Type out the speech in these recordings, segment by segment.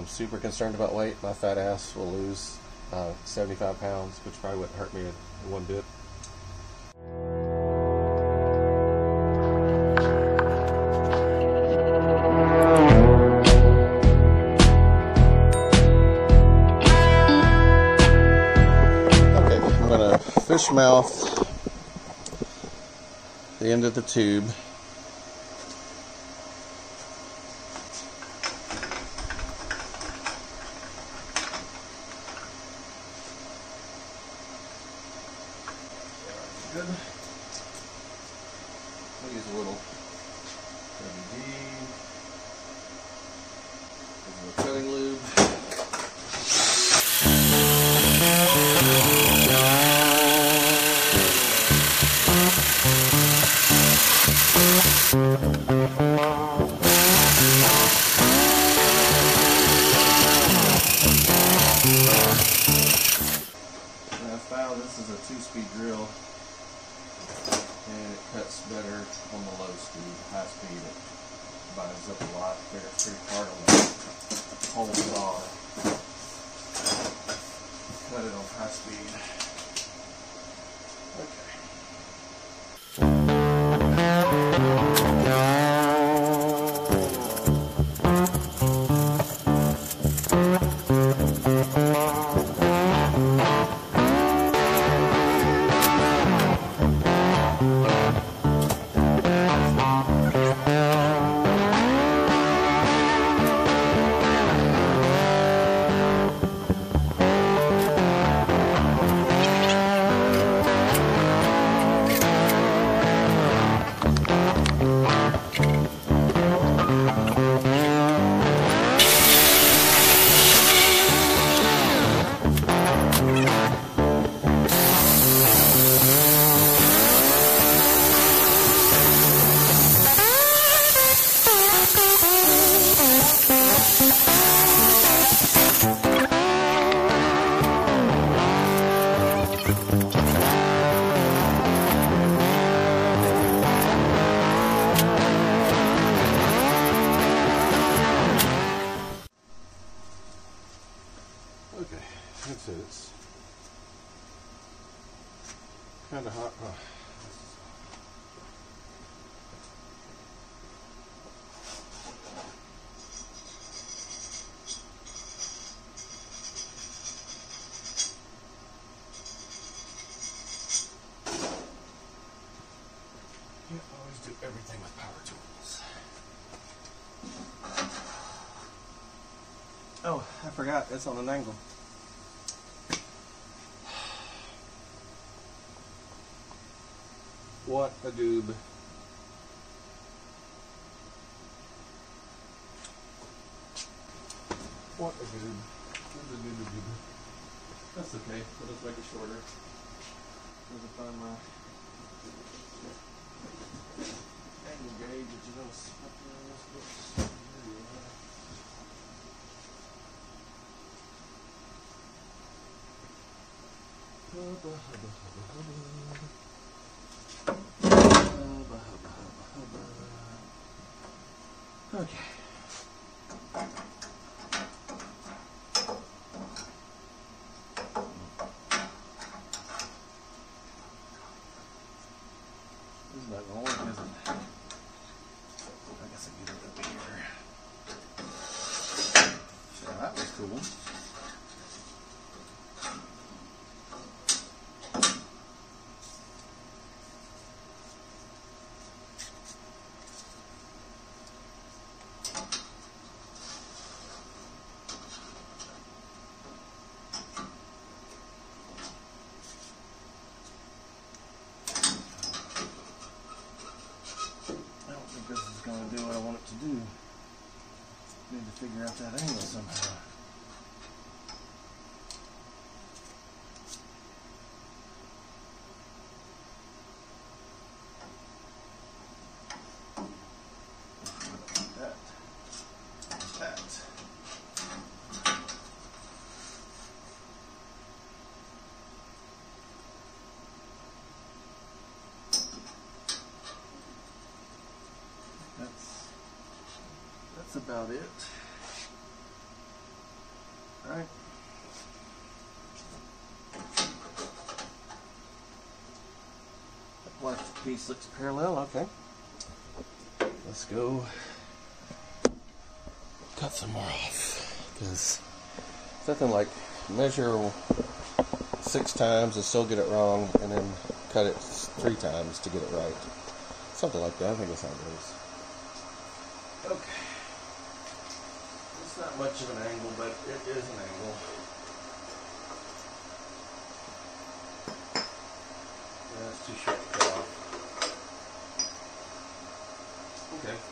I'm super concerned about weight. My fat ass will lose uh, 75 pounds, which probably wouldn't hurt me one bit. Okay, I'm gonna fish mouth the end of the tube. Good. We'll use a little WD. A little cutting lube. Cut kind of hot. Oh. Can't always do everything with power tools. Oh, I forgot. It's on an angle. What a goob. What a goob. What a goob. That's okay. We'll just make it shorter. Which is on stuck in this book. Hubba, hubba, hubba. Hubba, hubba, hubba, hubba. Okay. This is not gonna work, is it? I guess I get it over here. So that was cool. I don't think this is going to do what I want it to do. Need to figure out that angle somehow. That. That. That's that's about it. Alright. Left piece looks parallel, okay. Let's go cut some more off. Because something like measure six times and still get it wrong, and then cut it three times to get it right. Something like that, I think that's how it goes. Okay. It's not much of an angle, but it is an angle. That's too short to cut off. Okay.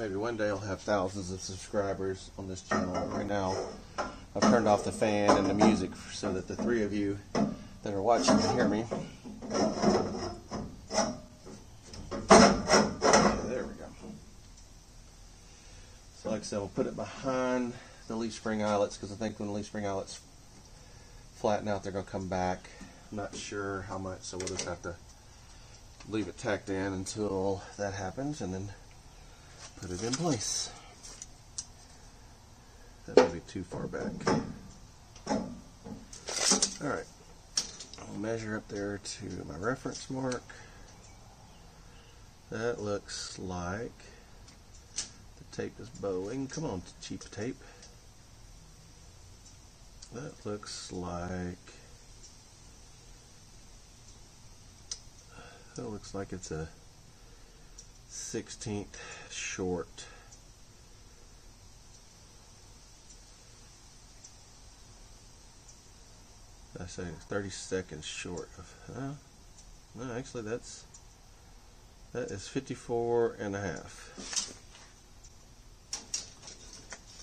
Maybe one day I'll have thousands of subscribers on this channel. Right now, I've turned off the fan and the music so that the three of you that are watching can hear me. Okay, there we go. So like I said, we'll put it behind the leaf spring eyelets because I think when the leaf spring eyelets flatten out, they're going to come back. I'm not sure how much, so we'll just have to leave it tacked in until that happens and then put it in place. That may be too far back. Alright, I'll measure up there to my reference mark. That looks like the tape is bowing. Come on, cheap tape. That looks like that looks like it's a sixteenth short. I say 30 seconds short of, no, actually that's, that is 54 and a half.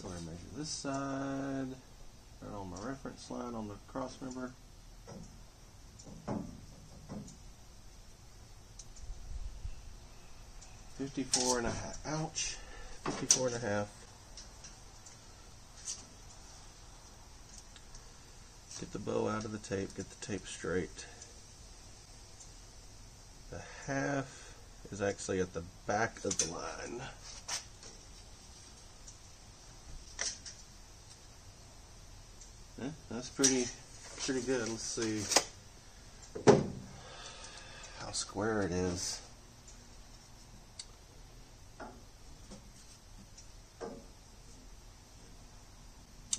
Go ahead and measure this side, right on my reference line on the cross member. Fifty-four and a half. Ouch. Fifty-four and a half. Get the bow out of the tape, get the tape straight. The half is actually at the back of the line. Yeah, that's pretty pretty good. Let's see how square it is.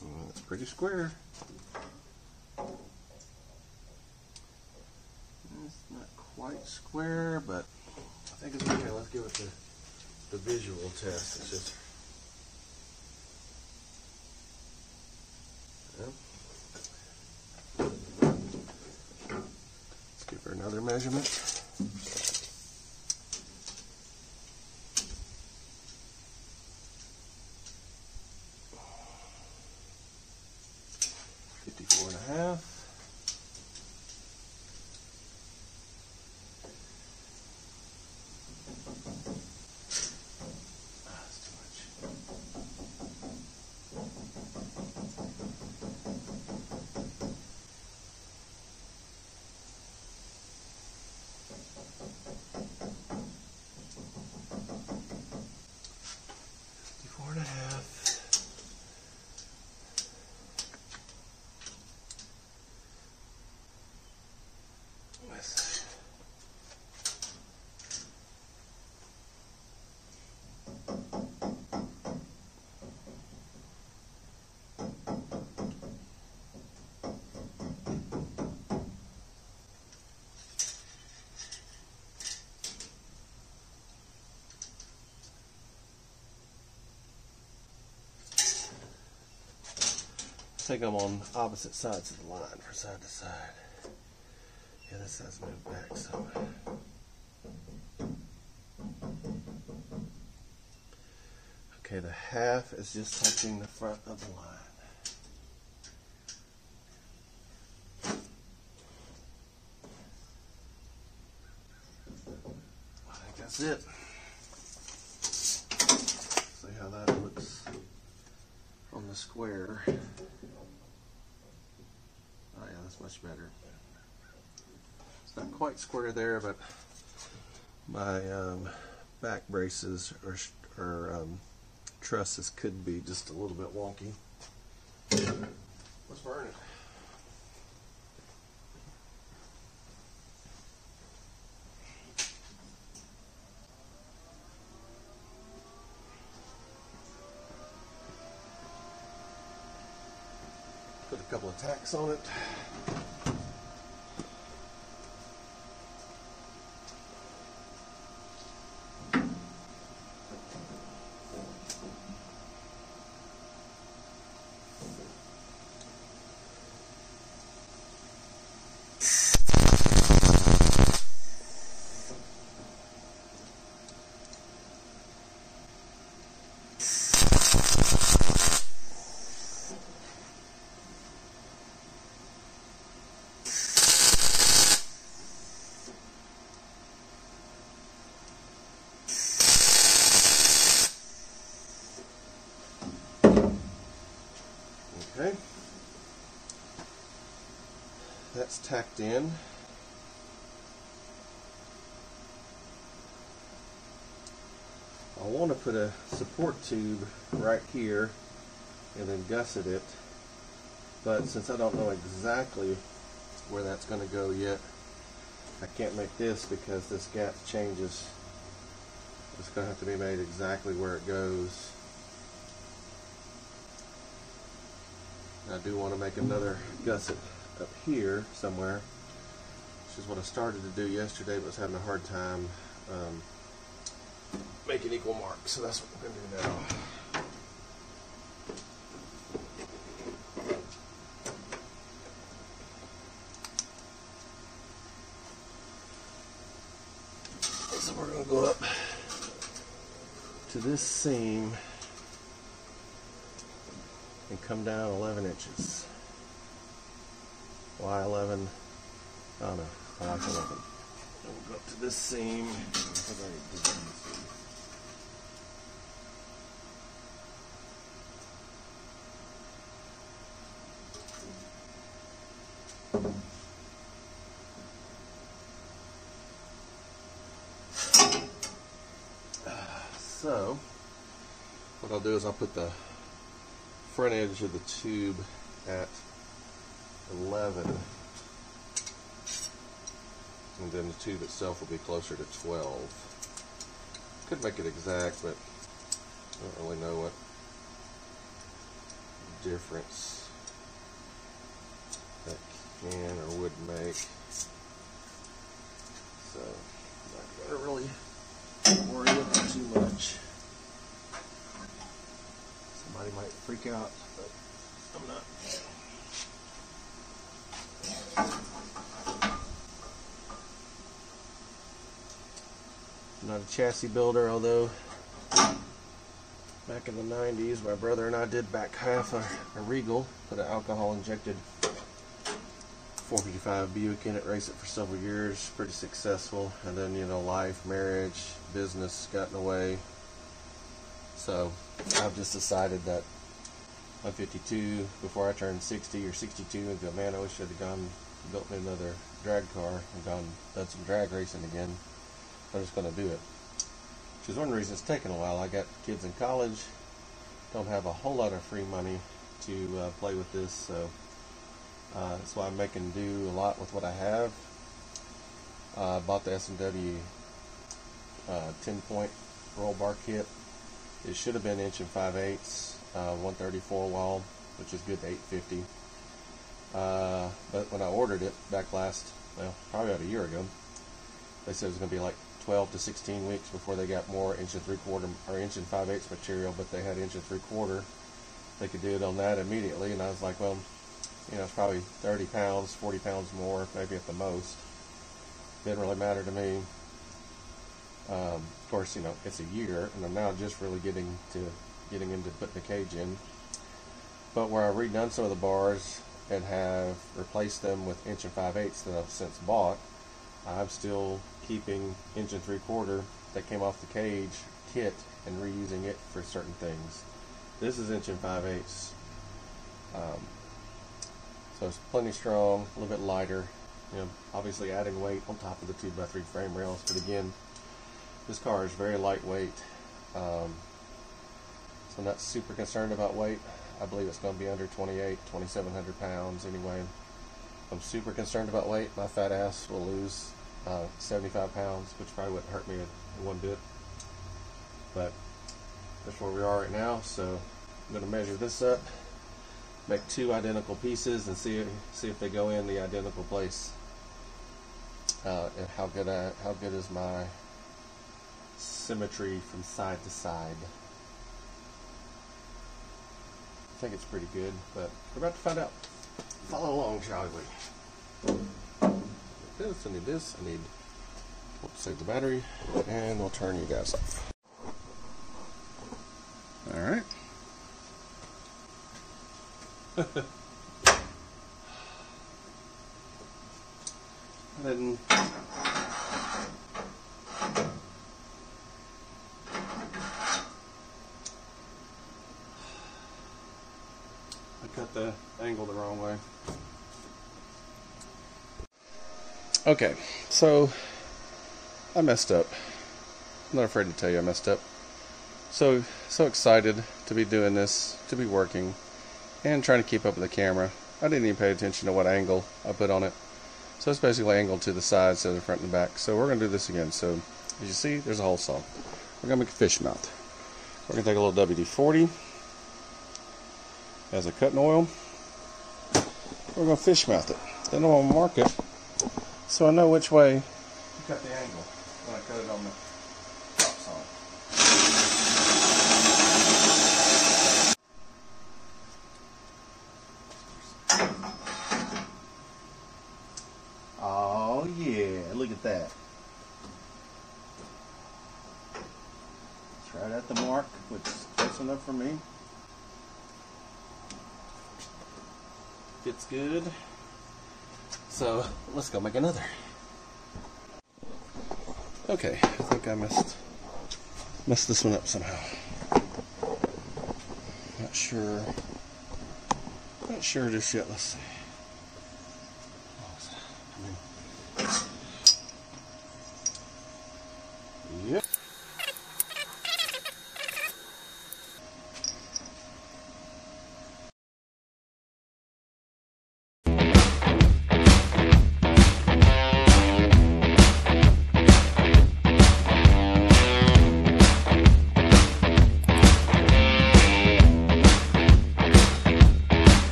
Well, it's pretty square. It's not quite square, but I think it's okay. Let's give it the, the visual test. It's just. Yep. Let's give her another measurement. Fifty-four and a half. Ah, that's too much. Fifty-four and a half. Let's see. Think I'm on opposite sides of the line for side to side. Yeah, this side's moved back some. Okay, the half is just touching the front of the line. I think that's it. See how that looks on the square. Oh yeah, that's better. It's not quite square there, but my um, back braces or, or um, trusses could be just a little bit wonky. Let's burn it. Put a couple of tacks on it. Okay. Tacked in. I want to put a support tube right here and then gusset it. But since I don't know exactly where that's going to go yet, I can't make this because this gap changes. It's going to have to be made exactly where it goes. I do want to make another gusset up here somewhere, which is what I started to do yesterday, but was having a hard time um, making equal marks. So that's what we're going to do now. So we're going to go up to this seam and come down 11 inches. Why 11? I don't know. I like 11. And we'll go up to this seam. So, what I'll do is I'll put the front edge of the tube at 11 and then the tube itself will be closer to 12 could make it exact but I don't really know what difference that can or would make. So not gonna really worry about it too much. Somebody might freak out but I'm not not a chassis builder, although back in the 90s, my brother and I did back half a, a Regal, put an alcohol injected 455 Buick in it, raced it for several years, pretty successful, and then, you know, life, marriage, business got in the way. So I've just decided that I'm 52, before I turned 60 or 62, and go, man, I wish I'd have gone, built me another drag car and gone, done some drag racing again. I'm just going to do it. Which is one reason it's taken a while. I got kids in college, don't have a whole lot of free money to uh, play with this, so uh, that's why I'm making do a lot with what I have. Uh, bought the S&W uh, 10 point roll bar kit. It should have been inch and 5 eighths, uh, 134 wall, which is good to 850. Uh, but when I ordered it back last, well, probably about a year ago, they said it was going to be like 12 to 16 weeks before they got more inch and three quarter or inch and five eighths material, but they had inch and three quarter. They could do it on that immediately, and I was like, well, you know, it's probably 30 pounds, 40 pounds more, maybe at the most. Didn't really matter to me. Um, of course, you know, it's a year, and I'm now just really getting to getting into putting the cage in. But where I've redone some of the bars and have replaced them with inch and five eighths that I've since bought, I'm still keeping inch and three quarter that came off the cage kit and reusing it for certain things. This is inch and five eighths. Um, so it's plenty strong, a little bit lighter. You know, obviously adding weight on top of the two by three frame rails, but again, this car is very lightweight. Um, so I'm not super concerned about weight. I believe it's going to be under 28, 2,700 pounds anyway. I'm super concerned about weight. My fat ass will lose uh, 75 pounds, which probably wouldn't hurt me one bit. But that's where we are right now. So I'm going to measure this up, make two identical pieces, and see see if they go in the identical place. Uh, and how good I, how good is my symmetry from side to side. I think it's pretty good, but we're about to find out. Follow along, shall we? This, I need this, I need we'll save the battery, and we'll turn you guys off. All right. I didn't the angle the wrong way. Okay, so I messed up. I'm not afraid to tell you I messed up. So so excited to be doing this, to be working, and trying to keep up with the camera. I didn't even pay attention to what angle I put on it. So it's basically angled to the sides, of the front and the back. So we're gonna do this again. So as you see, there's a hole saw. We're gonna make a fish mouth. We're gonna take a little WD-40 as a cutting oil. We're gonna fish mouth it. Then I'm gonna mark it so I know which way You cut the angle when I cut it on the top saw. Oh yeah, look at that. right at the mark, which is close enough for me. Fits good. So let's go make another. Okay, I think I messed messed this one up somehow. Not sure. Not sure just yet. Let's see.